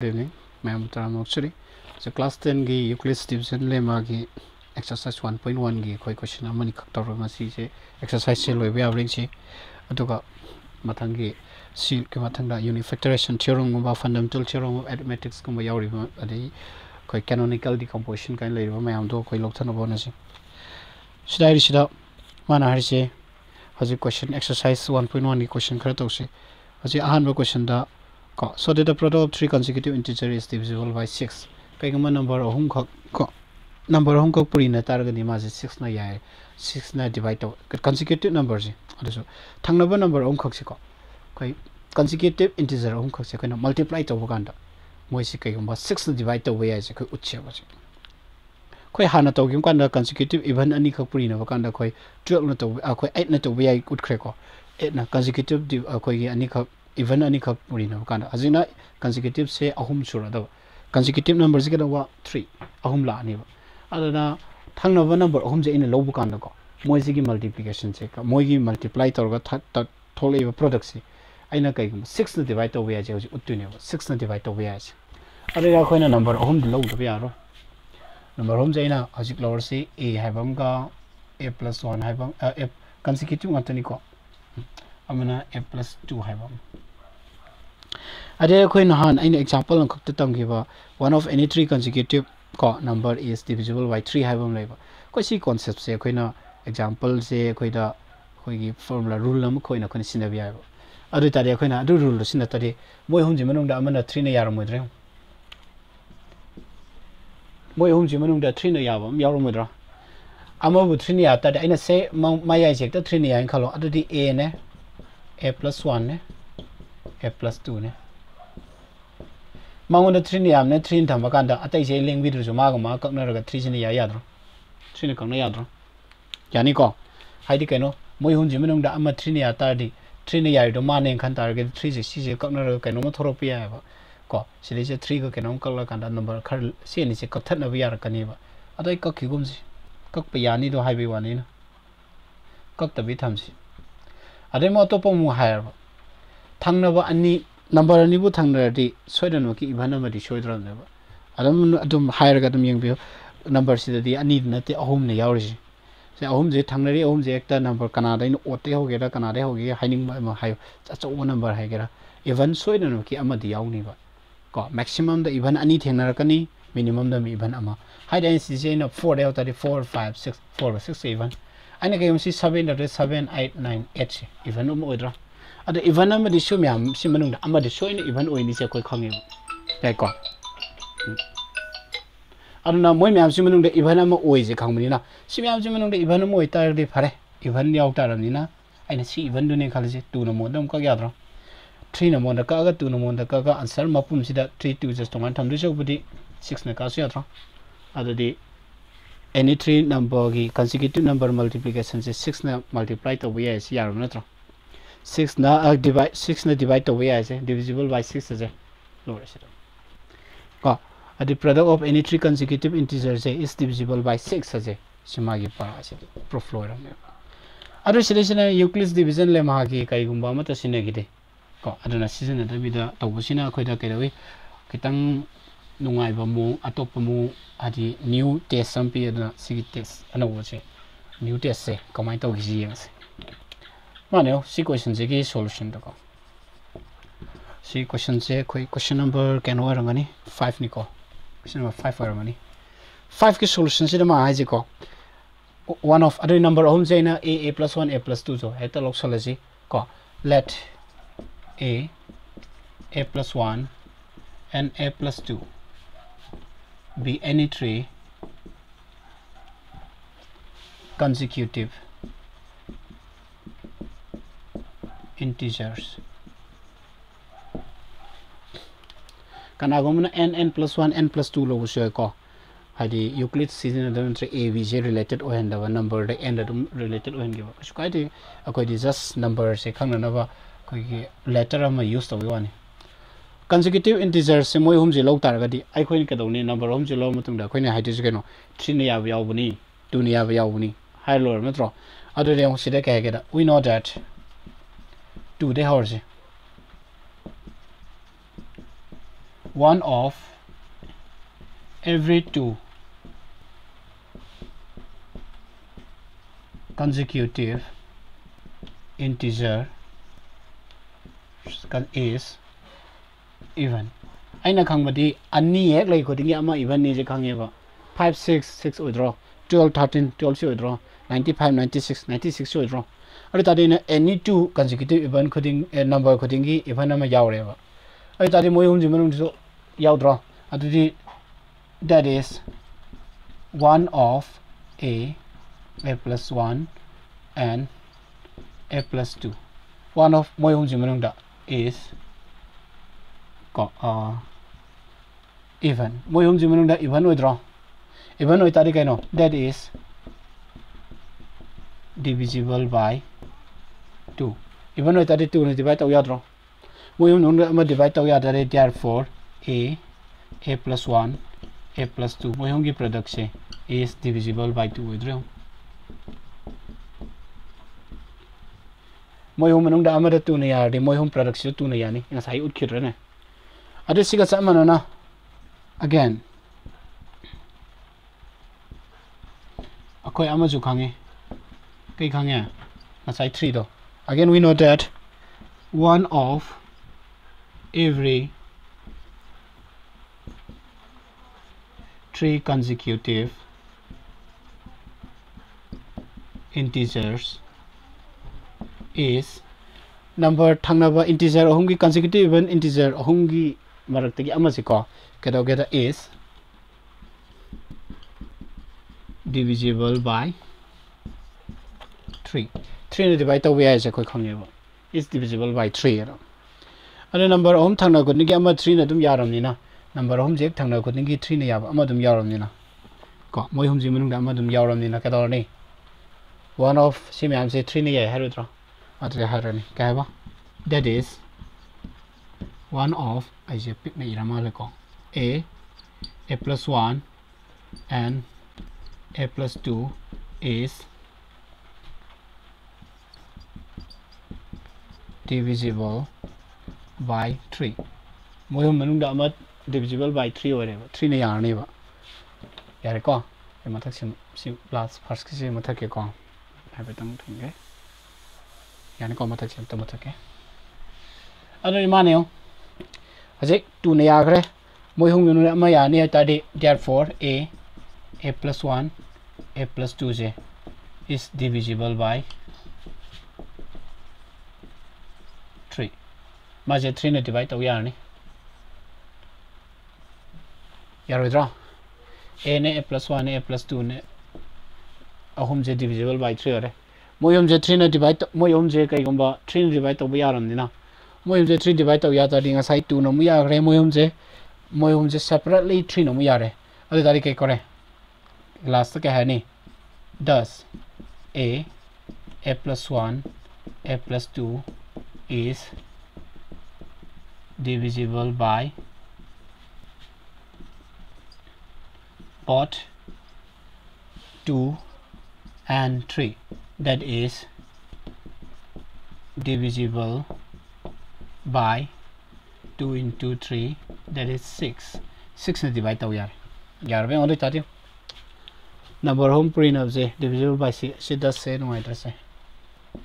Good evening, ma'am Taramokshari. So class 10 gi Euclid's division le ma gi exercise 1.1 gi khoi question amani khak tor ma si je exercise se loi ba ring si aduga mathang gi si ki mathang da unit factorization theorem ba fundamental theorem of arithmetics ko yauri ba adi khoi canonical decomposition kan le ba mayam do khoi lok thana ba na si sida ri sida mana har se haji question exercise 1.1 gi question khara to se haji ahan ba question da ko so that the product of three consecutive integer is divisible by 6 kaigama number ahum ko number ahum khak puri na tar gani ma 6 na yae 6 na divide consecutive number ji adu thangnaba number ahum khak se ko kai consecutive integer ahum khak se kai multiply to kan da moi si kaigama 6 na divide to yae se kai utche ba ji khoi hana to gim kan da consecutive even ani khak puri na kan da khoi 12 na to a khoi 8 na to yae ut khre ko 8 na consecutive khoi ani khak even ani khap puri na kan azina consecutive se ahum sura da consecutive numbers ge da wa 3 ahum la ani ada na thang na number ahum je in lo bu kan da ko moi si gi multiplication se ka moi gi multiply tor ga tha thole ba product se aina kai 6 na divide to ya je uttu ne 6 na divide to ya je. Ada ga khoina number ahum lo da ya ro. Number ahum je na ajik lower se a habam ga a plus 1 habam uh, a consecutive ngatani ko. Hmm. Amana a plus 2 habam अरे कोई नहान अने example खक्त तमगिबा one of any three consecutive को is divisible by 3 हाइबम लेबा। कोई concept से ना, example से कोई दा कोई की formula, rule हम कोई ना कोई सिना भी आयो अदु तारे ना अदु rule सिना तारे। मोय हम दा अमना 3 ना यार मोद्रे मोय हम 3 ना याबम यार मोद्रा अमा बु 3 ना तारे अइना से माय याय सेक ता 3 ना अदु दी a ने, a plus 1 ने। f plus 2 ne mangon da 3 ne yamne 3 tham ba kan da atai se leng bi ru ma ga ma kak na ra ga 3 se ne ya ya dro 3 ne kak na ya dro yani ko hai di ke no moi hun ji menung da ama 3 ne ya tar di 3 ne ya ri do ma ne kan tar ga 3 se si se kak na ra ga no ma thoro pi ya ba ko se le se 3 ga ke no kak la kan da number khar se ni se kak that na bi ya ra ka ne ba atai kak ki gum si kak pa ya ni do hai bi wa ni na kak ta bi tham si adai mo to pa mu hai ba थंगनब अनि number अनि बु थंगनरदि सोइदनो कि even नंबरदि सोइदरनब अदम अदम हायर नंबर सिददि अनि नते अहोम ने यावरसि से अहोम जे थंगनरि अहोम नंबर कनादै न ओते होगेरा कनादै होगे हाइनिंग मा हायो नंबर है इभन सोइदनो की अमदि यावनिबा को मैक्सिमम द इभन अनि थेनरकनी मिनिमम द इभन अमा hide four five six four six दे होता 4 5 6 4 6 इभन आइने के एम सी 7 दे 7 8 इभन अद इवन अमदि सु म्याम सि मनुंग दा अमदि सोइन इवन ओइनि से कोइ खंगे पे को अदना मोइ म्याम सि मनुंग दा इवन अम ओइ जे खंगमनि ना सि म्याम सि मनुंग दा इवन अम ओइ तार दे फारे इवन याउ तारमनि ना आइना सि इवन दुने खालि से टु न मोदम का ग्याद्रो थ्री न मोदा का टू न मोदा का आंसर मपुम से थ्री टू जस्ट तोमान थम सौबी सिक्स न कासु यात्रो अदि एनी थ्री नंबर की कंसिक्यूटिव नंबर मल्टीप्लिकेशन से सिक्स न मल्टीप्लाई तब यार नो 6나 uh, divide 6나 divide taway ase divisible by 6 ase lower ase ka the product of any three consecutive integers is divisible by 6 ase sima gi pa ase proof lower me adu sile sina euclid's division le ma gi kai gumba ma ta sina gi de ko aduna season da bi da tawu sina khoi da kai da wi kitang nungai ba mu atop mu adi new test sampi aduna sigi test anawo che new test se kamai taw gi ji yang se ma neo si question je solution to ko si question je koi question number can wa rangani 5 ni ko question number 5 wa rangani. 5 ki solution se ma ai ko one of other number om je na a a plus 1 a plus 2 jo eta lok sala ji ko let a a plus 1 and a plus 2 be any tree consecutive integers kana gomna n n plus 1 n plus 2 lo shoy ko. Hadi euclid season da ntre avg related o and the number the end related o and give so kai de akoi de just number se khang na ba koi ge letter am use to we one consecutive integers se moi hum je lo tar ga di ai khoi ka do ni number hum je lo mutum da khoi ne hadi je no. 3 ne ya ba yaw bu ni 2 ne ya ba yaw bu ni hai lo ma tro. Adu de hum se da ka ga da we know that to the horse. One of every two consecutive integer is even. Aina khangbadi ani ek lai khodingi ama even ni je kang 5 five six six 6 oidro 12 13 12 si oidro 95 Ari tadi na any two consecutive event coding eh, number codingi event nama yau leh. Ari tadi mui umzi mana umzi so yau dra. Atu that is one of a a plus one and a plus two. One of mui umzi mana umda is ko uh, event. Mui umzi mana umda event oi dra. Event oi tadi kaino that is divisible by 32 even though 32 ne divide tau yadro mo yum nung ma divide tau yad re therefore a a plus 1 a plus 2 mo yum gi product se a is divisible by 2 idro hôm mình nung đã amada tu ne này de mo hôm product số tu này yani na sai út kiểu rồi nè, ut khidra ne adu siga sa manana again akoi amazu khange kai khange na sai 3 đó. Again we know that one of every three consecutive integers is number thangnaba integer ahum gi consecutive even integer ahum gi marak tagi amasi ko kedo geda is divisible by 3 3 ne divide tawya ase koi khangye ba is divisible by 3 ero ane number om thangna ko nigi ama 3 na dum yaram ni na number om jek thangna ko nigi 3 ne yaba ama dum yaram ni na ko moi hum ji munung da ama dum yaram ni na ka dor ni one of sim yam se 3 ne ya haru tra atre harani ka ba that is one of ai je pick me irama le ko a a plus 1 and a plus 2 is divisible by 3 mỗi hôm mình đã divisible by 3 rồi 3 này yarne ba yare ko e mathak sim sim plus first ki sim mathak ke ko hai be tam thing ke yani ko mathak sim tam mathak ke ano ma ne hajik 2 ne ya gre mỗi hôm mình ma ya ne ta de therefore a a plus 1 a plus 2j is divisible by 3 maje 3 ne divide tau yarni yaroidra a ne a 1 ne a plus 2 ne ahum je divisible by 3 ore moyom je 3 ne divide moyom je kai gomba 3 ne divide tau yaram ni moyom je 3 divide tau ya ta ri nga sai 2 no mu ya gre moyom je moyom je separately 3 no mu ya re adu tari kai kore last क्या है दस a a plus 1 a plus 2 is divisible by both 2 and 3 that is divisible by 2 into 3 that is 6 6 ने divide तो यार यार मैं और चाहती हूँ number home print of the divisible by c c does say no I say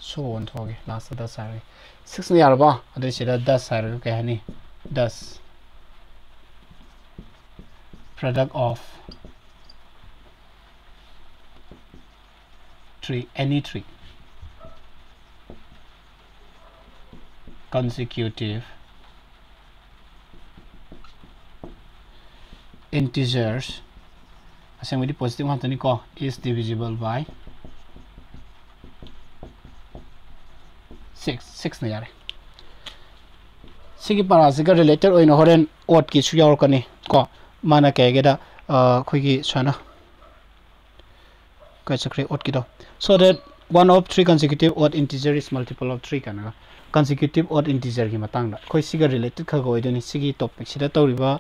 so on thoge last da six यार बाहर दस यार क्या है दस product of three any three consecutive integers असेंगे positive हाथ नहीं को is divisible by 6 6 na yare sigi para siga related oina horen ot ki su yaw kani ko mana ke ge da khoi gi sana ka chakre ot ki do so that one of three consecutive odd integer is multiple of 3 kana consecutive odd integer gi matang da khoi siga related kha go idoni sigi topic sida tawriba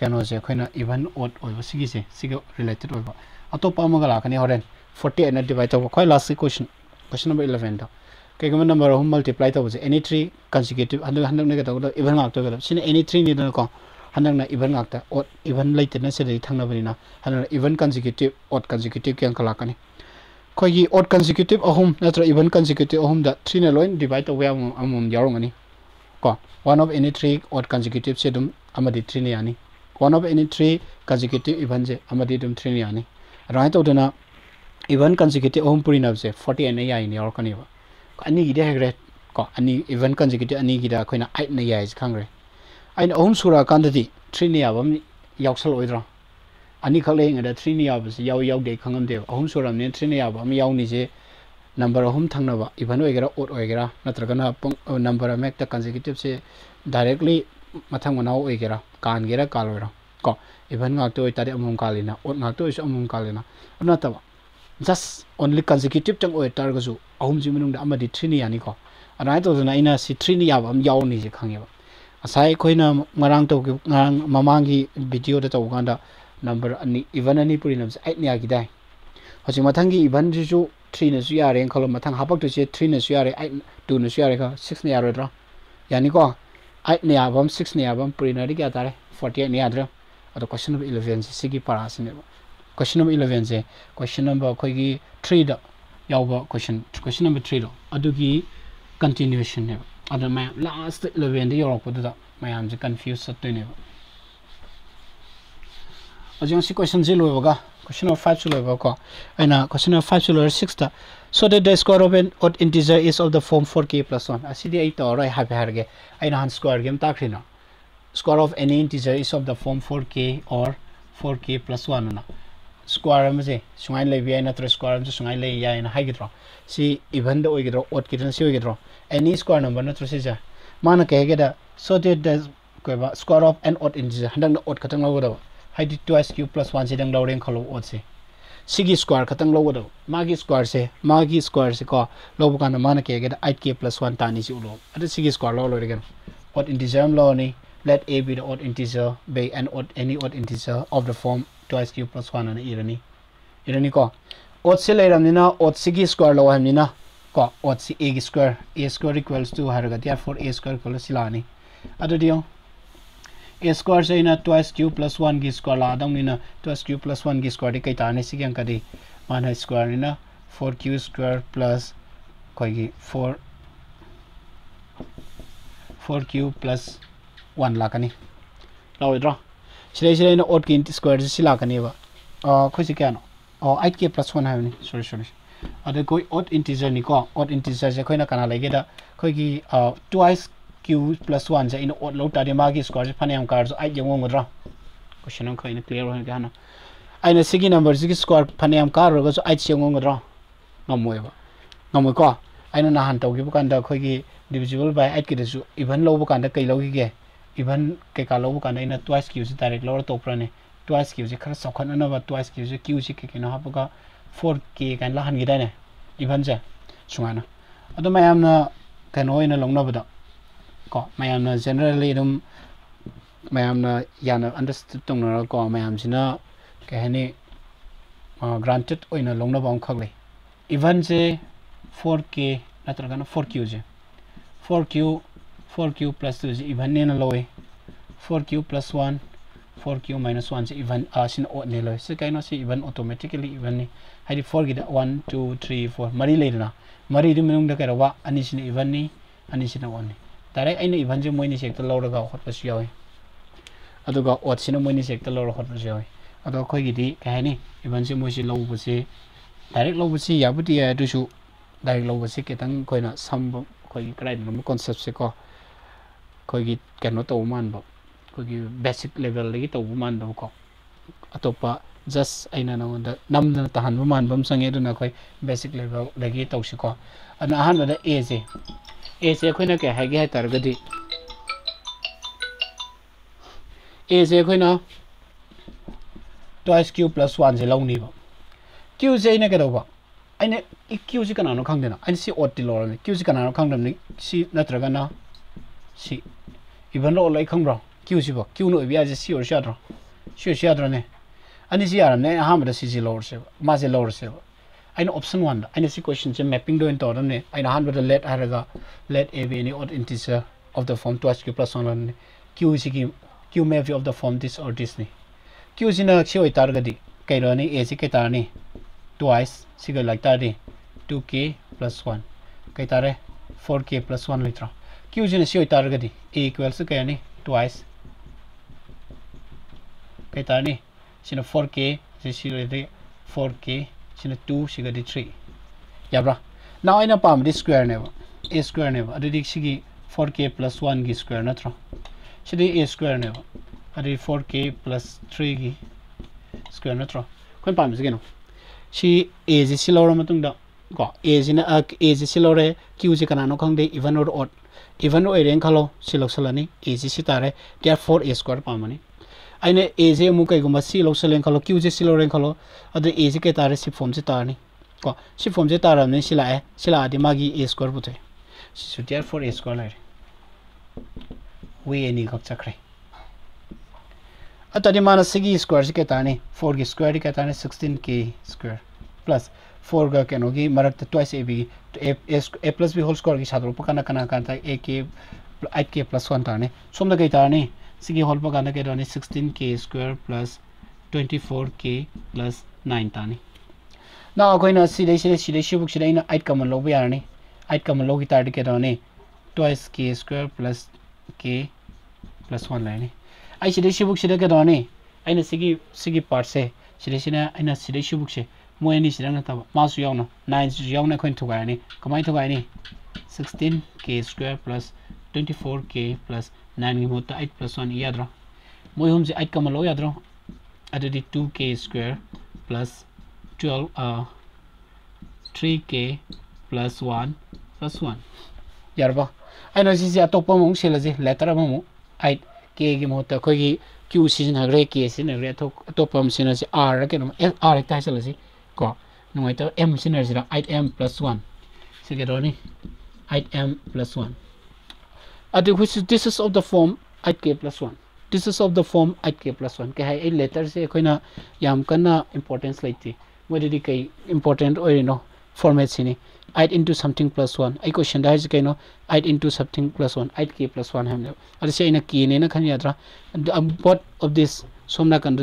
kano je khoina even odd oiba sigi se siga related oiba atopa amaga lakani horen 40 and divide to khoi last question question number 11 da kai gama number hum multiply to je any three consecutive handu handu ne ga to even ngak to ga sine any three ni da ko ꯍꯟꯗꯛꯅ even ꯉꯥꯛꯇ ꯑꯣꯠ even ꯂꯩꯇꯅ ꯁꯤꯗꯩ ꯊꯪꯅꯕꯅꯤꯅ ꯍꯟꯗꯛꯅ even ꯀꯟꯖꯤꯀ꯭ꯌꯨꯇꯤꯞ ꯑꯣꯠ ꯀꯟꯖꯤꯀ꯭ꯌꯨꯇꯤꯞ ꯀꯤ ꯑꯪꯀ ꯂꯥꯛꯀꯅꯤ ꯑꯩꯈꯣꯏꯒꯤ ꯑꯣꯠ ꯀꯟꯖꯤꯀ꯭ꯌꯨꯇꯤꯞ ꯑꯍꯨꯝ ꯅꯠꯇ꯭ꯔꯒ ꯏꯚꯟ ꯀꯟꯖꯤꯀ꯭ꯌꯨꯇꯤꯞ ꯑꯍꯨꯝꯗ ꯊ꯭ꯔꯤꯅ ꯂꯣꯏ ꯗꯤꯚꯥꯏꯠ ꯇꯧꯕ ꯌꯥꯕ ꯑꯃꯃꯝ ꯌꯥꯎꯔꯝꯒꯅꯤ ꯀꯣ ꯋꯥꯟ ꯑꯣꯐ ꯑꯦꯅꯤ ꯊ꯭ꯔꯤ ꯑꯣꯠ ꯀꯟꯖꯤꯀ꯭ꯌꯨꯇꯤꯞꯁꯦ ꯑꯗꯨꯝ ꯑꯃꯗꯤ ꯊ꯭ꯔꯤꯅ ꯌꯥꯅꯤ ꯋꯥꯟ ꯑꯣꯐ ꯑꯦꯅꯤ ꯊ꯭ꯔꯤ ꯀꯟꯖꯤꯀ꯭ꯌꯨꯇꯤꯞ ꯏꯚꯟꯁꯦ ꯑꯃꯗꯤ ꯑꯗꯨꯝ ꯊ꯭ꯔꯤꯅ ꯌꯥꯅꯤ ꯑꯗꯨꯃꯥꯏꯅ ꯇꯧꯗꯅ ꯏꯚꯟ ꯀꯟꯖꯤꯀ꯭ꯌꯨꯇꯤꯞ ꯑꯍꯨꯝ ꯄꯨꯔꯤꯅꯕꯁꯦ ꯐꯣꯔꯇꯤ ꯑꯩꯠꯅ ꯌꯥꯏꯅ ꯌꯥꯎꯔꯛꯀꯅꯦꯕ anigide hegre ko ani even consecutive anigida khoina ait na yai khangre ain ahum sura kandadi three ni abam yaksal oidra ani khale ngada three ni abas yau yau de khangam de ahum sura ne three ni abam yau ni je number अहम थंगनब even होगेरा ओट होगेरा नत्रगना number अमेक त consecutive से directly मथंग मनाव होगेरा कानगेरा कालोरा को even गाते होय तारे अमुम कालिना ओट गाते होय अमुम कालिना अब नतबा just only consecutive tang oi tar ga zu ahum ji minung da amadi trini yani ko. Anai to na ina si trini ya am yaw ni ji khang asai khoi na ngarang to ki ngarang mamang gi video da tawgan da number ani even ani puri nam ai ni agi dai hoji mathang gi even ji ju 3 na su ya re khalo mathang hapak to che 3 na su ya re ai 2 na su ya re kha 6 na ya re dra. Yani ko ai ne abam 6 ne abam puri na ri kya tare 48 ne adra ado question of 11 si gi para sin question number इलेवेंसे question number अखोगी three the question question number three the अदुगी continuation मैं last eleven the यौरपद मैं हमसे confuse सत्ते ने अजों question से लोगा क्वेश्चन नंबर फाइव से लोगा को एना क्वेश्चन नंबर फाइव से लोर six so so that the square of an odd integer is of the form 4k plus 1 asidi ai to roi have harge ai na square game takrina square of any integer is of the form 4k or 4k plus 1 na square am je sungai le bi ai na tra square am je sungai le ya na haigidro si even the oigidro odd kidan si oigidro any square number na tra si ja mana ke ge da so that the square of an odd integer handang na odd katang lawo da haidi twice cube plus 1 sidang lawren khalo odd se ꯁꯤꯒꯤ square ꯈꯛꯇꯪ ꯂꯧꯒꯗꯕ ꯃꯥꯒꯤ ꯁ꯭ꯀ꯭ꯋꯥꯔꯁꯦ ꯃꯥꯒꯤ ꯁ꯭ꯀ꯭ꯋꯥꯔꯁꯦ ꯀꯣ ꯂꯧꯕ ꯀꯥꯟꯗ ꯃꯥꯅ ꯀꯩ ꯍꯥꯏꯒꯦꯗ ꯑꯩꯠ ꯀꯦ ꯄ꯭ꯂꯁ ꯋꯥꯟ ꯇꯥꯅꯤꯁꯤ ꯎꯠꯂꯣ ꯑꯗꯨ ꯁꯤꯒꯤ ꯁ꯭ꯀ꯭ꯋꯥꯔ ꯂꯧꯔ ꯂꯣꯏꯔꯦ ꯀꯩꯅꯣ odd integer ꯑꯃ ꯂꯧꯔꯅꯤ let a be the odd integer by an odd any odd integer of the form twice की ऊपर स्क्वायर इरनी इरनी को ओट से लेरमें ओट से की स्क्वायर लो हम को ओट से ए की square a square equals to है यार फोर ए स्क्वायर इक्वल से लाने अद ए स्क्वायर से ट्वाइस क्यू प्लस वन की स्क्वायर लादी ट्वाइस क्यू प्लस वन की स्क्वायर कई तरह से क्या कदी मान स्क्वायर ने four Q square plus अखोगी four four q plus one लाकनी लाइद्रा इधर सिरे सिरे ना odd की square से लाकनी आ क्या ना आ 8k plus 1 है sorry sorry. अरे कोई odd integer नहीं को odd integer से कोई ना कना लगे दा कोई की twice q plus 1 से इन odd लो तारे मागी स्क्वायर से फने हम कार जंगो ngudra क्वेश्चन को इन क्लियर हो गया ना आइना सिगी नंबर सिगी स्क्वायर फने हम कार रो जो आई जंगो ngudra ngमोय बा ngमोय को आइना ना हन तौगी बकान की divisible by 8 की इवन लो बकान कई लो ꯏꯚꯟ ꯀꯩꯀꯥ ꯂꯧꯕ ꯀꯥꯟꯗ ꯑꯩꯅ ꯇ꯭ꯋꯥꯏꯁ ꯀ꯭ꯌꯨꯁꯤ ꯗꯥꯏꯔꯦꯛ ꯂꯧꯔ ꯇꯣꯛꯄ꯭ꯔꯅꯦ ꯇ꯭ꯋꯥꯏꯁ ꯀ꯭ꯌꯨꯁꯤ ꯈꯔ ꯆꯥꯎꯈꯠꯅꯅꯕ ꯇ꯭ꯋꯥꯏꯁ ꯀ꯭ꯌꯨꯁꯤ ꯀ꯭ꯌꯨꯁꯤ ꯀꯩ ꯀꯩꯅꯣ ꯍꯥꯞꯄꯒ ꯐꯣꯔ ꯀꯦ ꯀꯥꯏꯅ ꯂꯥꯛꯍꯟꯈꯤꯗꯥꯏꯅꯦ ꯏꯚꯟꯁꯦ ꯁꯨꯃꯥꯏꯅ ꯑꯗꯣ ꯃꯌꯥꯝꯅ ꯀꯩꯅꯣ ꯑꯣꯏꯅ ꯂꯧꯅꯕꯗ ꯀꯣ ꯃꯌꯥꯝꯅ ꯖꯦꯅꯔꯦꯜꯂꯤ ꯑꯗꯨꯝ ꯃꯌꯥꯝꯅ ꯌꯥꯝꯅ ꯑꯟꯗꯔꯁꯇꯦꯟ ꯇꯧꯅꯔꯒꯀꯣ ꯃꯌꯥꯝꯁꯤꯅ ꯀꯩ ꯍꯥꯏꯅꯤ ꯒ꯭ꯔꯥꯟꯇꯦꯠ ꯑꯣꯏꯅ ꯂꯧꯅꯕ ꯑꯃꯈꯛ ꯂꯩ ꯏꯚꯟꯁꯦ ꯐꯣꯔ ꯀꯦ ꯅꯠꯇ꯭ꯔꯒꯅ four ꯀ꯭ꯌꯨꯁꯦ four q 4q plus 2 is even ne loy 4q plus 1 4q minus 1 is even uh, sin odd ne loy so kaino si even automatically even ni hadi 4 gida 1 2 3 4 mari leidana mari di menung da kaira wa ani sin even ni ani sin odd ni tare aina even je moini sekta lawra ga hot pasu yawi aduga odd sin moini sekta lawra hot pasu yawi ado khoi gi di kai ni even je moisi lawu pasi direct lawu pasi yabudi ya du su direct lawu pasi ketang koina sam khoi krai no concept se ko koi keno tau man bo koi basic level lagi tau man bo ko atau pa just aina na wanda nam na tahan bo man bo msang edo na koi basic level lagi tau shi ko ana ahan bada eze eze koi na ke hagi hai targa di eze koi na twice q plus one zelau ni bo q zai na ke dau bo aina i q zai no kang dena aina si oti lo rani q zai kana no kang dena si na traga na si even रो लाइ खम क्यूसीब Q no भी सीओर याद्रो CO याद्रने अरने अहम से लौरसेब मे लौरसेब अगर option one अगर से question से mapping दिन तौरने अहब लेट है let a b any odd integer of the form twelfth की प्लस वन क्यू से q may be of the form this और दिस क्यू से सीओर कई रही ए से कई टू ट्वाइस सिग like two k plus one कई तरह फोर के प्लस वन लेत्रो litra q sina si oi tar gadi a equals kai ni twice kai tar ni 4k si si 4k sina 2 si ga 3 yabra now ina pam di square ne a square ne adi dik sigi 4k plus 1 gi square na tro sidi a square ne adi 4k plus 3 gi square na tro kon pam si geno si a ji si lawra matung da ko a ji na a ji si q ji kana no khang de even or odd even or ren khalo si lok salani a ji si tare therefore a square pamani aine a even ओ एरें खालो सिलो सलनी ए जी सी तारे देर four ए square पाने अने ए जे अमु कईगम सिलो सलें खालो Q जे सिलो रें खालो अद ए जे कई तारे सिफोम से तारने को सिफोम से तारने सिलाए सिलाद मागी ए स्क्वायर बुथे देर फोर ए स्क्वायर लाइर वे ए निख्रे अत मान सी स्क्वायर से कई तारने फोर की स्क्वायर कई तारने सिक्सटीन के स्क्वायर प्लस फोर कैनो की मर twice a b a plus b whole square की छात्र कना कना कान ए के एट के प्लस वन तरह सोम कई तरह सिगे हॉल पर कहना कहीं सिक्सटीन के स्क्वायर प्लस ट्वेंटी फोर के प्लस नाइन तरह ना अखोना सिद सिद सिद एट कम लोब यारे एट कम लोग की तरह कहने ट्वाइस के स्क्वायर प्लस के प्लस वन लाइने आई सिद सिद कहने अगर पार्टे सिद सिद सिद सिद ta ma su yaw na 9 su yaw na koi thu ga ni kamai thu ga ni 16k square plus 24k plus 9 gi mutta 8 plus 1 yadro moi hum se 8 ka malo yadro adadi 2k square plus 12 uh 3k plus 1 plus 1 yarba ai no si si atopa mong sila ji letter ma mu 8 k gi mutta ko k to m si na si r ke no r ta sila si ko no mai to m si na si 8m plus 1 si ke ro ni 8m plus 1 at which is this is of the form 8k plus 1 this is of the form 8k plus 1 ke hai a letter se koina yam kana importance laiti whether kai important or you know format sini 8 into something plus 1 ai question da hai no 8 into something plus 1 8k plus 1 ham ad se ina ki ne na khan yadra what of this somna kan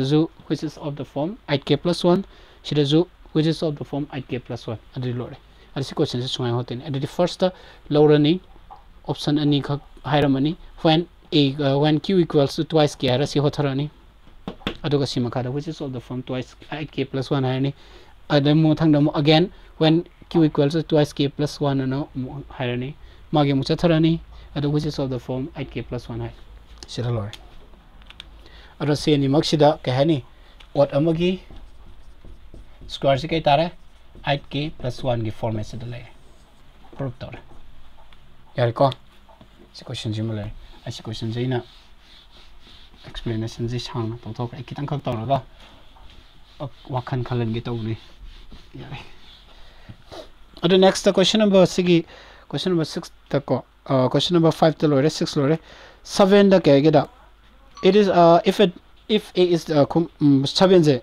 which is of the form 8k plus 1 shida zu which is of the form 8k plus 1 adi lore adi question se sungai adi the first lowrani option ani khak hairamani when a uh, when q equals to twice k hara si hotharani aduga sima khada which is of the form twice k plus 1 hairani adam mo thang damo again when q equals to twice k plus 1 ano hairani mage mu chatharani adu which is of the form 8k plus 1 hai sira lore adu se ni maksida kahani what amagi square se kai tare 8k plus 1 gi format se dale prove tore yar ko si question ji male a si question ji na explanation ji sang na to to ka kitang khak to ra wa khan khalan ge to ni yare adu next the question number sigi question number 6 ta ko question number 5 to lore 6 lore 7 da ke ge da it is uh if a is the seven je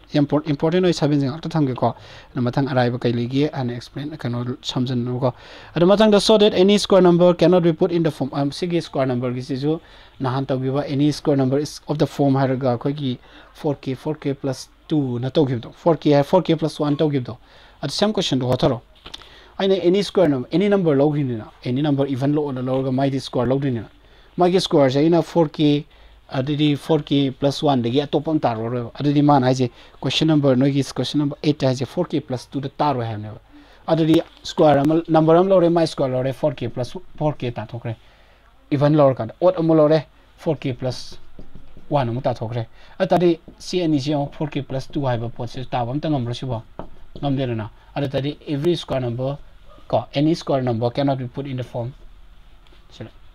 important oi seven je ta thang ko na mathang arai ba kai ligi and explain kano samjan no ko ada mathang da so that any square number cannot be put in the form um sigi square number gi si jo na han ta biwa any square number is of the form har ga ko gi 4k 4k plus 2 na to gi do 4k 4k plus 1 to gi do at same question do hotharo aina any square number any number lo gi na any number even lo lo ga mai di square lo di na gi square je ina 4k ꯑꯗꯨꯗꯤ for plus ꯋꯥꯟꯗꯒꯤ ꯑꯇꯣꯞꯄ ꯑꯃ ꯇꯥꯔꯣꯏꯕ ꯑꯗꯨꯗꯤ ꯃꯥꯅ ꯍꯥꯏꯁꯦ ꯀꯣꯏꯁꯟ number ꯅꯣꯏꯒꯤ ꯀꯣꯏꯁꯟ number ꯑꯩꯠꯇ ꯍꯥꯏꯁꯦ ꯐꯣꯔ ꯀꯦ ꯄ꯭ꯂꯁ ꯇꯨꯗ ꯇꯥꯔꯣꯏ ꯍꯥꯏꯕꯅꯦꯕ ꯑꯗꯨꯗꯤ ꯁ꯭ꯀ꯭ꯋꯥꯔ ꯑꯃ ꯅꯝꯕꯔ ꯑꯃ ꯂꯧꯔꯦ ꯃꯥꯏ ꯁ꯭ꯀ꯭ꯋꯥꯔ ꯂꯧꯔꯦ four k plus four k ꯇꯥꯊꯣꯛꯈ꯭ꯔꯦ even ꯂꯧꯔꯀꯥꯟꯗ ꯑꯣꯠ ꯑꯃ ꯂꯧꯔꯦ ꯐꯣꯔ ꯀꯦ ꯄ꯭ꯂꯁ ꯋꯥꯟ ꯑꯃꯨꯛ ꯇꯥꯊꯣꯛꯈ꯭ꯔꯦ ꯑꯗꯨꯇꯥꯔꯗꯤ ꯁꯤ ꯑꯅꯤꯁꯤ ꯌꯦꯡꯉꯣ ꯐꯣꯔ ꯀꯦ ꯄ꯭ꯂꯁ ꯇꯨ ꯍꯥꯏꯕ ꯄꯣꯠꯁꯦ ꯇꯥꯕ ꯑꯝꯇ ꯉꯝꯕ꯭ꯔꯁꯤꯕꯣ ꯉꯝꯗꯦꯗꯅ ꯑꯗꯨꯇꯥꯔꯗꯤ ꯑꯦꯕ꯭ꯔꯤ ꯁ꯭ꯀ꯭ꯋꯥꯔ ꯅꯝꯕꯔ ꯀꯣ any square number cannot be put in the form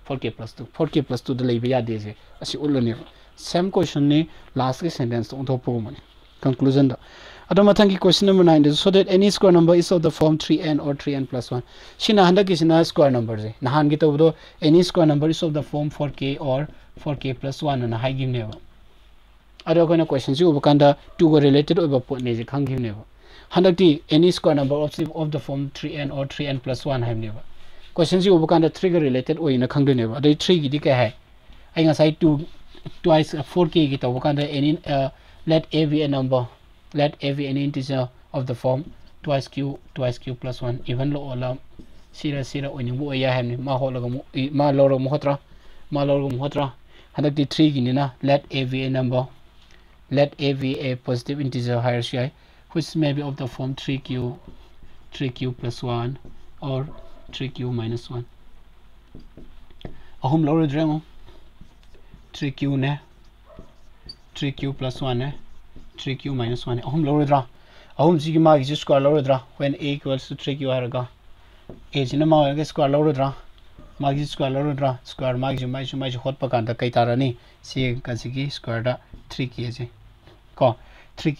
four k plus two four k plus two दादेजे उलने सेम क्वेश्चन ने लास्ट के सेंटेंस उठोपने कंक्लूजन अद मत की question number nine so that any square number is of the form three n और three N plus one नहन की स्क्वायर नंबर से नहान की तब any square number is of the form four k और फोर के प्लस वन हाईने अरे अगर क्वेश्चन से उबक टू को रिलेटेड होगा पोटने खाने वो हंडक्ति any square number of the form three n और थ्री एन प्लस वन है question ji ubakanda 2 go related oba po ne je khang give ne ba handa ti any square number of of the form 3n or 3n plus 1 hai ne ba question ji ubakanda 3 ga related oi na khang de ne ba adai 3 gi di ka hai ai nga sai 2 twice uh, 4k ki to kan any uh, let a be a number let a be an integer of the form twice q twice q plus 1 even lo ola sira sira oning bu ya hem ni ma ho lo mu ma lo ro mu hotra ma lo ro mu hotra hadak di 3 gi ni na let a be a number let a be a positive integer higher ci which may be of the form 3q 3q plus 1 or 3q minus 1 ahum lo ro dremo 3q ne 3q plus 1 ne 3q minus 1 ahum lo ro dra ahum ji gi ma gi square lo ro dra when a equals to 3q haraga a ji na ma ga square lo ro dra ma gi square lo ro dra square ma gi mai ju mai ju hot pa kan da kai tarani si kan si gi square da 3k ji ko 3k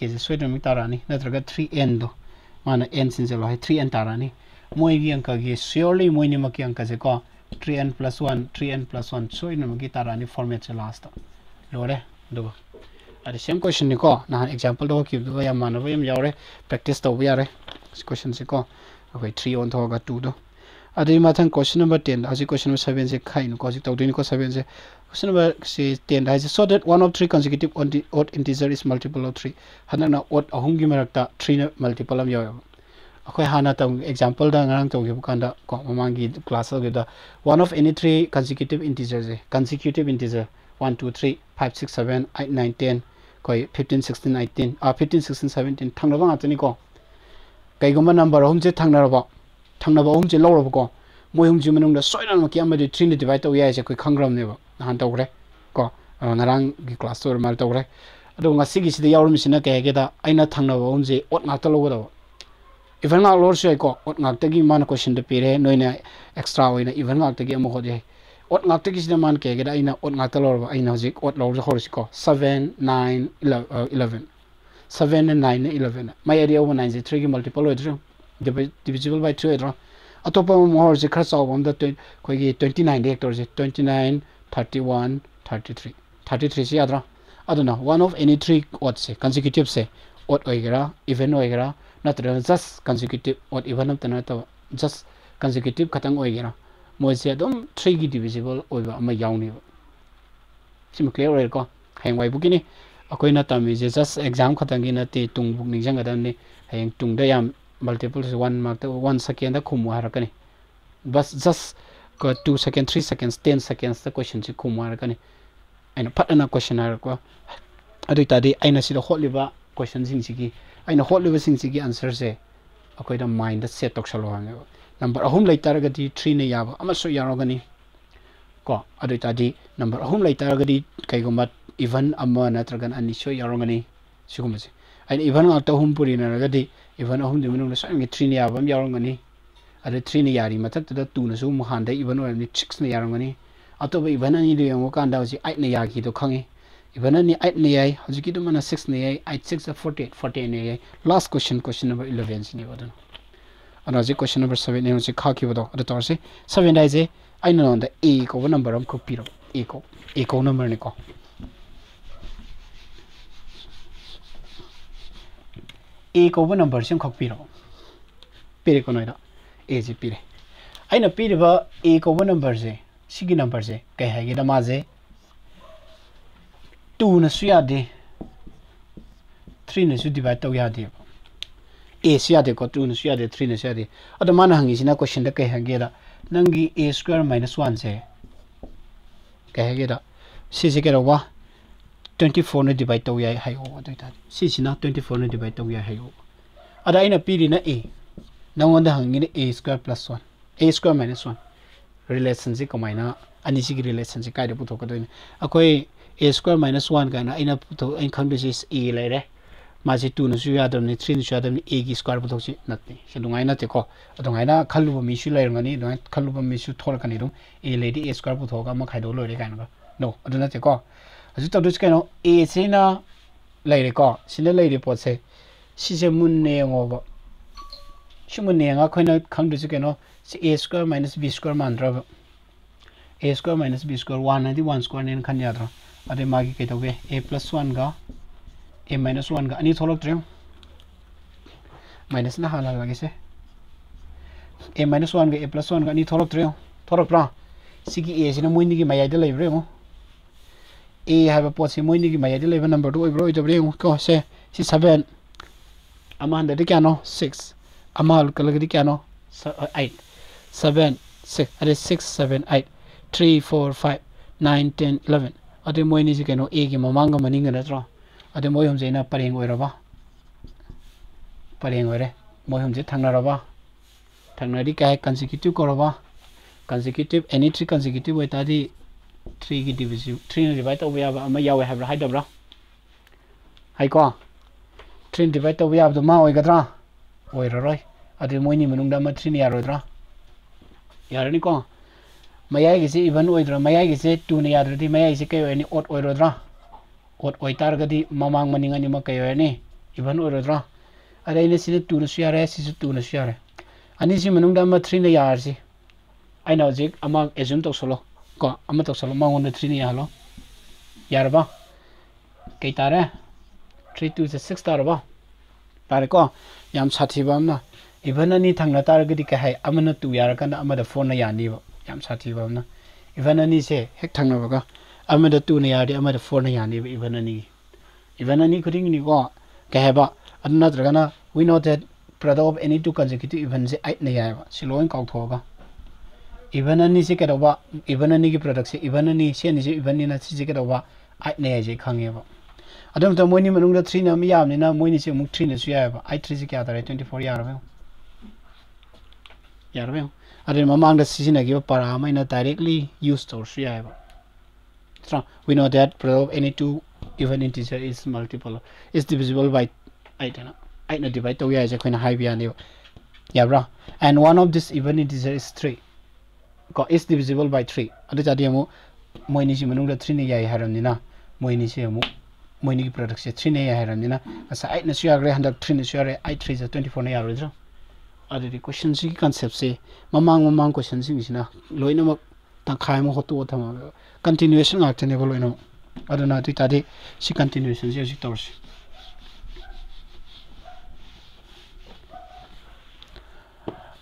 मोई भी अंक surely मोई निम की अंक से को three n plus one three n plus one so enum की तरह फॉर्मेट से लास्ट लोरे अब सेम क्वेश्चन ने को ना एग्ज़ाम्पल दौकी मानव ये प्रैक्टिस तब जा रे क्वेश्चन से को थ्री ओन थोड़ा टू दो अभी मत क्वेश्चन नंबर टेन हजी क्वेश्चन नंबर सेवन से खाई को तौदी को सेवन से क्वेश्चन नंबर से टेन है so that one of three consecutive odd integer is multiple of three हनना odd अहम की मरक्त थ्री मल्टीपल यौर so that one of three consecutive odd integer is multiple of 3 hana na odd ahum gi marakta 3 multiple am yaw अखोई हाना तंग example दा ngarang to gibu kanda ko mamang gi class ge da one of any three consecutive integers je consecutive integer 1 2 3 5 6 7 8 9 10 koi 15 16 18 uh 15 16 17 thang ba ngani ko kai goma number hum je thang na ba thang na ba hum je lo ro ko moi hum ji manung da soi na ma ki am de 3 ni divide to ya je koi khangram ne ba han to gre ko ngarang gi class to mal to gre ado ngasi gi si de yawrum sina ke ge da aina thang na ba hum je ot na to lo extra oina even ngak tagi amo khode ot ngak tagi sida man ke geda ina ot ngak talor aina hojik ot lor hor ko 7 9 11 7 and 9 11 my area over 9 3 ki multiple ho dro divisible by 2 dro atopa mo hor je khar chaw bam da ko gi 29 director je 29 31 33 33 se adra aduna one of any three odd se consecutive se odd oigera even oigera natra just consecutive or even up tana ta just consecutive khatang oi gena moi se dom 3 gi divisible oi ba ma yaung ni sim clear oi ko hang wai bukini akoi na tami je just exam khatang gi na te tung buk ning jang ga dan ni hang tung da yam, multiple one mark ta one second da khumu har ka ni bas just ko 2 second 3 seconds 10 seconds ta question chi khumu har ka ni aina patana question har ko adui ta di aina si da hotliba question jing si gi ꯑꯩꯅ ꯍꯣꯠꯂꯤꯕꯁꯤꯡꯁꯤꯒꯤ ꯑꯟꯁꯔꯁꯦ ꯑꯩꯈꯣꯏꯗ mind set ꯇꯧꯁꯜꯂꯣ ꯍꯥꯏꯕ number ꯑꯍꯨꯝ ꯂꯩꯇꯥꯔꯒꯗꯤ ꯊ꯭ꯔꯤꯅ ꯌꯥꯕ ꯑꯃꯁꯨ ꯌꯥꯎꯔꯒꯅꯤ ꯀꯣ ꯑꯗꯨ ꯑꯣꯏꯇꯥꯔꯗꯤ ꯅꯝꯕꯔ ꯑꯍꯨꯝ ꯂꯩꯇꯥꯔꯒꯗꯤ ꯀꯩꯒꯨꯝꯕ ꯏꯚꯟ ꯑꯃ ꯅꯠꯇ꯭ꯔꯒꯅ ꯑꯅꯤꯁꯨ ꯌꯥꯎꯔꯝꯒꯅꯤ ꯁꯤꯒꯨꯝꯕꯁꯦ ꯑꯩꯅ ꯏꯚꯟ ꯉꯥꯛꯇ ꯑꯍꯨꯝ ꯄꯨꯔꯤꯅꯔꯒꯗꯤ ꯏꯚꯟ ꯑꯍꯨꯝꯗꯨꯒꯤ ꯃꯅꯨꯡꯗ ꯁꯣꯏꯗꯅ ꯊ꯭ꯔꯤꯅ ꯌꯥꯕ ꯑꯃ ꯌꯥꯎꯔꯝꯒꯅꯤ ꯑꯗ ꯊ꯭ꯔꯤꯅ ꯌꯥꯔꯤ ꯃꯊꯛꯇꯨꯗ ꯇꯨꯅꯁꯨ ꯑꯃꯨꯛ ꯍꯥꯟꯅꯗ ꯏꯚꯟ ꯑꯣꯏꯔꯕꯅꯤ ꯁꯤꯛꯁꯅ ꯌꯥꯔꯝꯒꯅꯤ ꯑꯇꯣꯞꯄ ꯏꯚꯟ ꯑꯅꯤꯗꯨ ꯌꯦꯡꯕ ꯀꯥꯟꯗ ꯍꯧꯖꯤꯛ ꯑꯩꯠꯅ ꯌꯥꯈꯤꯗꯣ ꯈꯪꯉꯤ इवन एट ने आई हजिकी मना सिक्स ने आई eight six forty eight forty ने आई। Last question question number eleven से नहीं अन क्वेश्चन नंबर सेवन ने अदो तौरसे सेवन दाइजे आइना नोंदा ए को नंबर हम खोपिरो ए को ए को नंबर ने को ए को नंबर से खोपिरो पिरे को नोइदा ए जे पिरे। आइना पिरेबा ए को नंबर से नंबर से, कह है। 2 na suya de 3 na su divide to ya de a suya de ko 2 na suya de 3 na suya de ada mana hangi sina question da kai hangi da nangi a square minus 1 se kai hangi da si si ke ra wa 24 na divide to ya hai o da ta si si na 24 na divide to ya hai o ada ina piri na a nangwanda hangi na a square plus 1 a square minus 1 relationship ko maina ani si ki relationship kai de puto ko do ni akoi a square minus 1 kana aina puto ain khang desi e lai re. Ma ji 2 nu su ya dam ni 3 nu su ya dam ni, a gi square puto chi nat ni. Se dungai na te ko. Dungai na khalu ba mi su lai ngani dungai khalu ba mi su thol kan ni rum a lai di a square puto ga, ma khai do lo re kan ga no aduna te ko. Aji to du chi kan a se na lai re ko. Sin lai re po se. Si se mun ne ngo ba si mun ne nga khoina khang du chi kan a square minus b square man dra a square minus b square 1 and 1 square nen khan ya dra. अरे मागे कई तौगे ए plus Wanga ए minus Wanga अनी थोलोत्र minus ना हाला लगे से ए minus Wanga ए plus Wanga अनी थोलोत्र थोड़ा सी ए से मोन की मैयाद लेब्रे ए है। पोट से मोन की मैयाद लेब नंबर तो वो इतब्रे कौ से सेवेन अम हंड्रेड क्या नो? सिक्स अम हल कल क्या नो? एट सेवेन सिक्स अरे six seven eight three four five nine ten eleven 3 ने डिवाइड तब याब अमा यावे हाइब्रा हाइदब्रा हाइको 3 डिवाइड तब याब मा ओइगद्रा ओइररोय अदि मोइनि मनुंगदा मा 3 ने यारोद्रा को इवन ओइद्रा मयाई गिसे 2 ने याद्रदि मयाई गिसे कय ओइनि ओट ओइरोद्रा ओट ओइतारगदि ममांग मनिंग अनि म ओइनि इवन अरे इने सिने 2 ने सुयारे सिसु 2 ने सुयारे अनि सि मनुंगदा मा 3 ने यारसि आइना हजिक अमा एजुम तौसलो ko ama to salo mangon de 3 ni halo yarba kei tare 3 2 6 tar ba tare ko yam sathi ba na even ani thangna tar gidi ka hai amana tu yar kan ama da phone na ya ni ba yam sathi ba na even ani se hek thang na ba ga ama da tu na ya de ama da phone na ya ni even ani even ani khuding ni ko ka hai ba anna na we know that product of any two consecutive events 8 na ya ba siloin kau tho ba even ani se ka da ba even ani ki product se even ani se ni se even ni na se ka da kedaba ai ne je khang ye ba adam ta moini manung da 3 na mi yam ni na moini se muk 3 na su ya ba ai 3 se kya tare? 24 ya ra ba ya ra ba अनि मम परामै direct use तर we know that पू even integer is multiple यसबवल by eight divide त अहिले है यनेब्रा and one of even integer is three cos दिवल by three अर्डी मु मै थ्री नै हो मैनिस मैनी प्र्डक्न असा हन्डक् थ्रीन आइट थ्री ट्वेन्टी फोर नरैद्रा 아리리 question 지 컨셉세. 마망 마망 question 지나. 로이나 막 당카이 뭐 호토 오타마 continuation 아 테네 볼로이노 아르나 뒤다디 시 continuation 지 아직 떠오르시.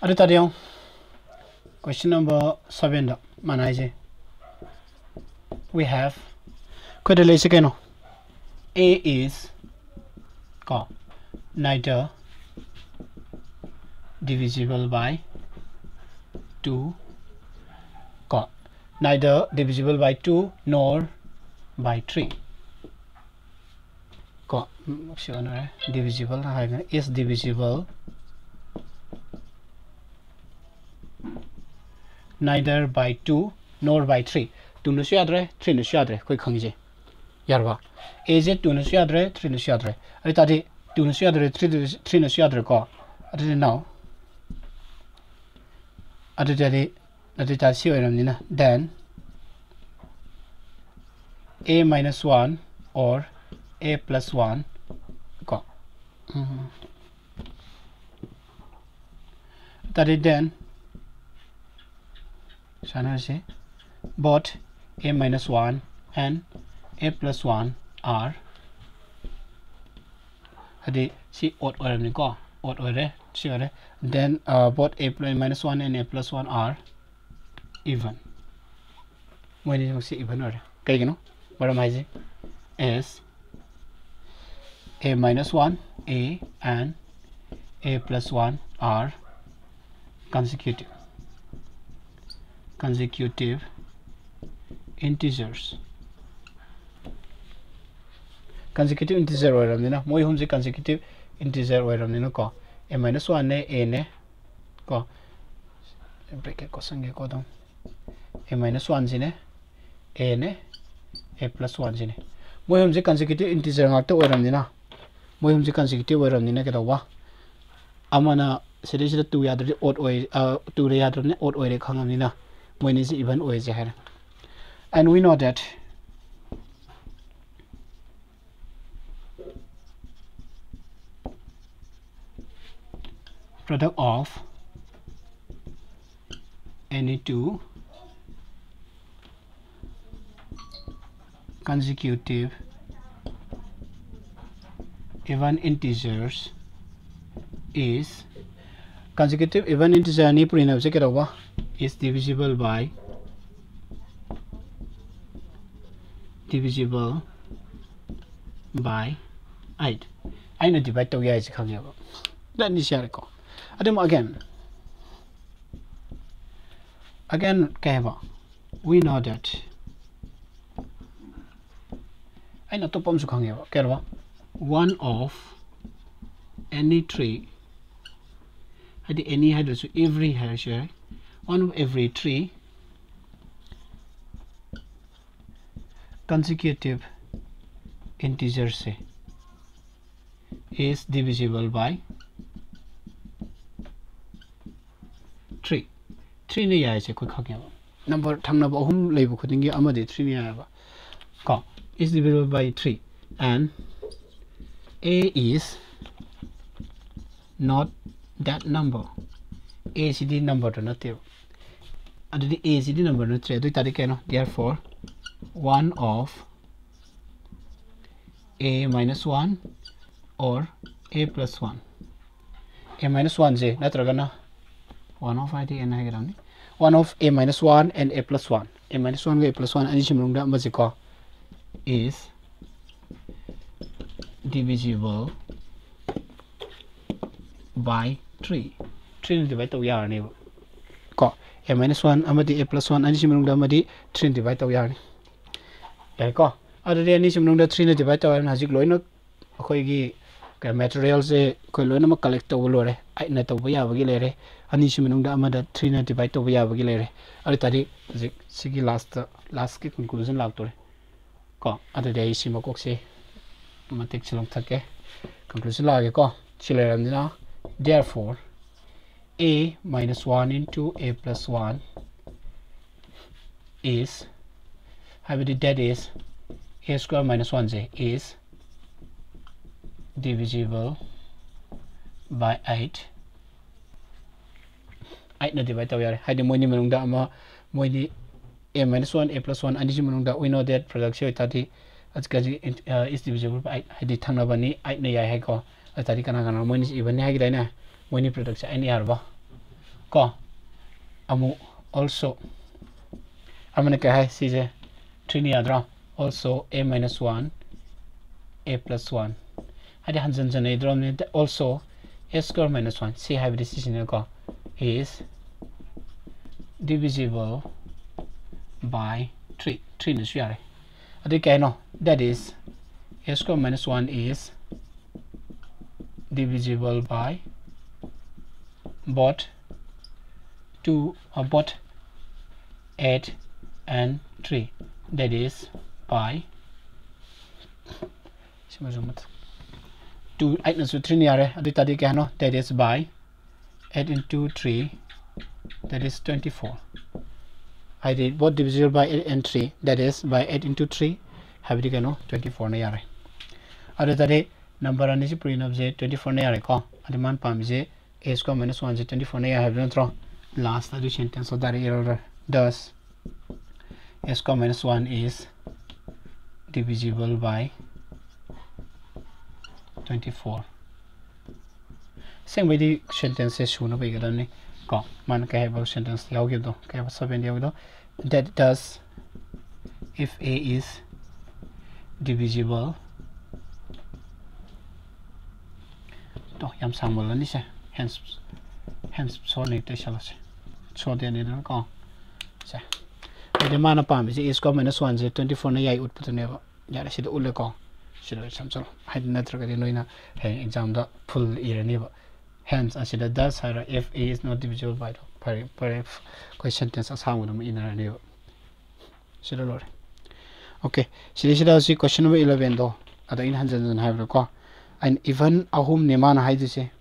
아르타리옹 question number 7 다. 만아이제. We have. could a lazy a is go neither divisible by 2 ko neither divisible by 2 nor by 3 ko divisible is divisible neither by 2 nor by 3 2 no siadre 3 no siadre koi khangje yarba a je 2 no siadre 3 no siadre ari tadi 2 no siadre 3 3 no siadre ko ari now ari tadi ari ta si oram ni na then a minus 1 or a plus 1 ko mm -hmm. tadi then Sana say both a minus 1 and a plus 1 are hadi si odd order ni ko odd order sure. Then uh, both a plus minus 1 and a plus 1 are even. When you see even or okay you know what am saying? Is a minus 1 a and a plus 1 are consecutive. Consecutive integers. Consecutive integers. or you know more consecutive integer or you know a minus 1에 a네 거 브레이크 거성게 거동 a minus 1지네 a네 a plus 1지네 뭐 현재 consecutive integer ngakta oiramnina mo 현재 consecutive oiramnina kedawa amana sede sede tu yadre odd oi tu re yadre odd oi re khangamnina moini se even oi je hair and we know that product of any2 consecutive even integers is consecutive even integer ni print house ke rawa is divisible by divisible by 8 aina divide to ya is khang ya. Ba dan ni share ko I do again. Again, Keva, we know that. I know to pom Kerwa. One of any tree. Had any head so every hair one of every tree consecutive integers is divisible by three ने ये थ्रीनियाई number थाना अहम लेब खुद थ्रीनियाब को is divided by three and a is not that number a number तो नाते ए नंबर नत्रे तारी कौ देर four one of a minus one और a plus one a minus one से नगना वन ऑफ़ आई टी एन है one of a minus one and a plus one a minus one a plus one अनी को is divisible by 3 3 divide tau yar ne ko a minus 1 amadi a plus 1 ani simrung da amadi 3 divide tau yar ne dai ko ada re ani simrung da 3 ne divide tau yar na jik loina akhoi gi ꯃꯦꯇꯔꯤꯌꯦꯜꯁꯦ ꯑꯩꯈꯣꯏ ꯂꯣꯏꯅꯃꯛ collect ꯇꯧꯕ ꯂꯣꯏꯔꯦ ꯑꯩꯠꯅ ꯇꯧꯕ ꯌꯥꯕꯒꯤ ꯂꯩꯔꯦ ꯑꯅꯤꯁꯤ ꯃꯅꯨꯡꯗ ꯑꯃꯗ ꯊ꯭ꯔꯤꯅ ꯗꯤꯚꯥꯏꯠ ꯇꯧꯕ ꯌꯥꯕꯒꯤ ꯂꯩꯔꯦ ꯑꯗꯨ ꯇꯥꯔꯗꯤ ꯍꯧꯖꯤꯛ ꯁꯤꯒꯤ ꯂꯥꯁꯇ ꯂꯥꯁꯀꯤ ꯀꯟꯀ꯭ꯂꯨꯖꯟ ꯂꯥꯛꯇꯣꯔꯦ ꯀꯣ ꯑꯗꯨꯗꯤ ꯑꯩ ꯁꯤ ꯃꯀꯣꯛꯁꯦ ꯃꯇꯦꯛꯁꯦ ꯂꯧꯊꯛꯀꯦ ꯀꯟꯀ꯭ꯂꯨꯖꯟ ꯂꯥꯛꯑꯒꯦꯀꯣ ꯁꯤ ꯂꯩꯔꯕꯅꯤꯅ dear for a minus 1 into a plus 1 is habit that is a square minus 1 j is divisible by 8 8 na divide taw yare. Haidi moini manungda ama moini a minus 1 a plus 1 ani ji manungda we know that product show tati ajkaji uh, is divisible by 8 haidi thangna bani 8 na yai ko tari kana kana. Moini even ni hagi daina moini product sa ani yarba ko amu also amana ka hai si je 3 ni yadra also a minus 1 a plus 1 hadi hanjan jan idrom also a square minus 1 see have decision ko is divisible by 3 3 ni yare adi kay no. That is a square minus 1 is divisible by both 2 uh, or both 8 and 3 that is by two eight nasu three niare adi tadi kano that is by eight into three that is 24 I did both divisible by 8 and 3 that is by 8 into 3 have it kano 24 na yare adi tadi number ani si prenup je 24 na yare ko adi man pam je a square minus 1 je 24 na have no last adi sentence so that error does a square minus 1 is divisible by 24 same way the sentence is shown by gadani ko man ka have sentence yaw give do ka have seven yaw do that does if a is divisible to yam samol ni se hence hence so ne te shala se so de ne ko se ꯍꯥꯏꯗꯤ ꯃꯥꯅ ꯄꯥꯝꯃꯤꯁꯦ ꯑꯦ score minus ꯋꯥꯟꯁꯦ twenty ꯐꯣꯔꯅ ꯌꯥꯏ ꯎꯠꯄꯗꯨꯅꯦꯕ ꯌꯥꯔꯦ ꯁꯤꯗ ꯎꯠꯂꯦꯀꯣ ꯁꯤꯗ ꯁꯝꯆꯜꯂꯣ ꯍꯥꯏꯗꯤ ꯅꯠꯇ꯭ꯔꯒꯗꯤ ꯅꯣꯏꯅ shira shamsul haid natra kari noina exam da full irani ba. Hence ashira da sara if a is not divisible by the pare pare question tense asang udum inarani ba. Shira lore okay shira shira si question number 11 do. Ada in hanjan jan haib ko and even ahum neman haid se.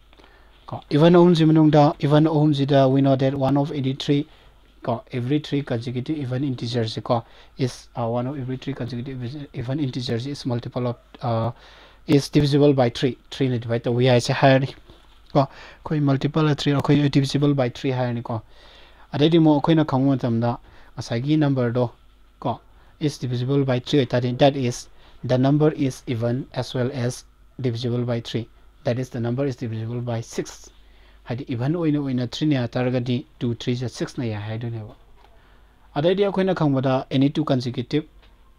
Ko even ahum jimunung da even ahum jida we know that one of 83 ka every three consecutive even integers ko is uh, one of every three consecutive even integers is multiple of uh, is divisible by 3 3 ne divide the we is higher ni ko koi multiple 3 koi divisible by 3 higher ni ko. Adai di mo koi na khangwa tam da asagi number do ko is divisible by 3 that is, that is the number is even as well as divisible by 3 that is the number is divisible by 6 ꯍꯥꯏꯗꯤ even ꯑꯣꯏꯅ ꯑꯣꯏꯅ ꯊ꯭ꯔꯤꯅ ꯌꯥꯇꯥꯔꯒꯗꯤ to ꯊ꯭ꯔꯤꯁꯦ ꯁꯤꯛꯁꯅ ꯌꯥꯏ ꯍꯥꯏꯗꯣꯏꯅꯦꯕ ꯑꯗꯩꯗꯤ ꯑꯩꯈꯣꯏꯅ ꯈꯪꯕꯗ any to ꯀꯟꯁꯤꯀ꯭ꯌꯨꯇꯤꯞ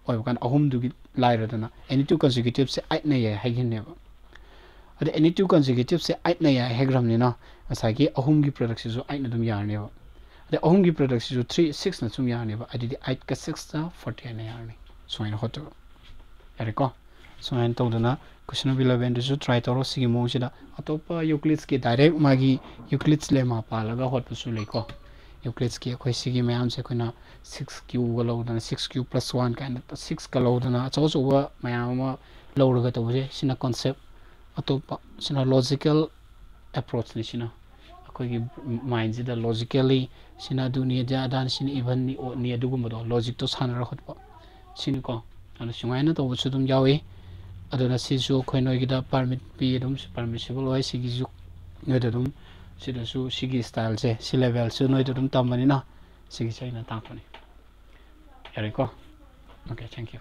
ꯑꯣꯏꯕ ꯀꯥꯟꯗ ꯑꯍꯨꯝꯗꯨꯒꯤ ꯂꯥꯏꯔꯗꯅ any to ꯀꯟꯁꯤꯀ꯭ꯌꯨꯇꯤꯞꯁꯦ ꯑꯩꯠꯅ ꯌꯥꯏ ꯍꯥꯏꯈꯤꯅꯦꯕ ꯑꯗ ꯑꯦꯅꯤ ꯇꯨ ꯀꯟꯁꯤꯀ꯭ꯌꯨꯇꯤꯞꯁꯦ ꯑꯩꯠꯅ ꯌꯥꯏ ꯍꯥꯏꯈ꯭ꯔꯕꯅꯤꯅ ꯉꯁꯥꯏꯒꯤ ꯑꯍꯨꯝꯒꯤ ꯄ꯭ꯔꯗꯛꯁꯤꯁꯨ ꯑꯩꯠꯅ ꯑꯗꯨꯝ ꯌꯥꯔꯅꯦꯕ ꯑꯗꯩ ꯑꯍꯨꯝꯒꯤ ꯄ꯭ꯔꯗꯛꯁꯤꯁꯨ ꯊ꯭ꯔꯤ ꯁꯤꯛꯁꯅ ꯁꯨꯝ ꯌꯥꯔꯅꯦꯕ ꯑꯗꯨꯗꯤ ꯑꯩꯠꯀ ꯁꯤꯛꯁꯇ ꯐꯣꯔꯇꯤ ꯑꯩꯠꯅ ꯌꯥꯔꯅꯤ ꯁꯨꯃꯥꯏꯅ ꯍꯣꯠꯇꯣꯏꯕ ꯌꯥꯔꯦꯀꯣ ꯁꯨꯃꯥꯏꯅ ꯇꯧꯗꯅ ꯀꯣꯏꯁꯟ ꯅꯝꯕꯔ ꯏꯂꯚꯦꯟꯗꯨꯁꯨ ꯇ꯭ꯔꯥꯏ ꯇꯧꯔꯣ ꯁꯤꯒꯤ ꯃꯑꯣꯡꯁꯤꯗ ꯑꯇꯣꯞꯄ ꯌꯨꯀ꯭ꯂꯤꯠꯁꯀꯤ ꯗꯥꯏꯔꯦꯛ ꯃꯥꯒꯤ ꯌꯨꯀ꯭ꯂꯤꯠꯁ ꯂꯦꯃꯥ ꯄꯥꯜꯂꯒ ꯍꯣꯠꯄꯁꯨ ꯂꯩꯀꯣ ꯌꯨꯀ꯭ꯂꯤꯠꯁꯀꯤ ꯑꯩꯈꯣꯏ ꯁꯤꯒꯤ ꯃꯌꯥꯝꯁꯦ ꯑꯩꯈꯣꯏꯅ ꯁꯤꯛꯁ ꯀ꯭ꯌꯨꯒ ꯂꯧꯗꯅ ꯁꯤꯛꯁ ꯀ꯭ꯌꯨ ꯄ꯭ꯂꯁ ꯋꯥꯟ ꯀꯥꯏꯅ ꯁꯤꯛꯁꯀ ꯂꯧꯗꯅ ꯑꯆꯧ ꯑꯆꯧꯕ ꯃꯌꯥꯝ ꯑꯃ ꯂꯧꯔꯒ ꯇꯧꯕꯁꯦ ꯁꯤꯅ ꯀꯣꯟꯁꯦꯞ ꯑꯇꯣꯞꯄ ꯁꯤꯅ ꯂꯣꯖꯤꯀꯦꯜ ꯑꯦꯄ꯭ꯔꯣꯆꯅꯤ ꯁꯤꯅ ꯑꯩꯈꯣꯏꯒꯤ ꯃꯥꯏꯟꯁꯤꯗ ꯂꯣꯖꯤꯀꯦꯜꯂꯤ ꯁꯤꯅ ꯑꯗꯨꯅꯤ ꯑꯗꯥꯅꯤ ꯁꯤꯅ ꯏꯚꯟꯅꯤ ꯑꯣꯠꯅꯤ ꯑꯗꯨꯒꯨꯝꯕꯗꯣ ꯂꯣꯖꯤꯛꯇꯣ ꯁꯥꯟꯅꯔ ꯍꯣꯠꯄ ꯁꯤꯅꯤꯀꯣ ꯑꯗꯨ ꯁꯨꯃꯥꯏꯅ ꯇꯧꯕꯁꯨ ꯑꯗꯨꯝ ꯌꯥꯎꯏ ꯑꯗꯨꯅ ꯁꯤꯁꯨ ꯑꯩꯈꯣꯏ ꯅꯣꯏꯒꯤꯗ ꯄꯥꯔꯃꯤꯠ ꯄꯤ ꯑꯗꯨꯝ ꯄꯥꯔꯃꯤꯁꯤꯕꯜ ꯑꯣꯏ ꯁꯤꯒꯤꯁꯨ ꯅꯣꯏꯗ ꯑꯗꯨꯝ ꯁꯤꯗꯁꯨ ꯁꯤꯒꯤ ꯁ꯭ꯇꯥꯏꯜꯁꯦ ꯁꯤ ꯂꯦꯚꯦꯜꯁꯨ ꯅꯣꯏꯗ ꯑꯗꯨꯝ ꯇꯝꯕꯅꯤꯅ ꯁꯤꯒꯤꯁꯦ ꯑꯩꯅ ꯇꯥꯛꯄꯅꯤ ꯌꯥꯔꯦꯀꯣ ꯑꯣꯀꯦ ꯊꯦꯡꯛ ꯌꯨ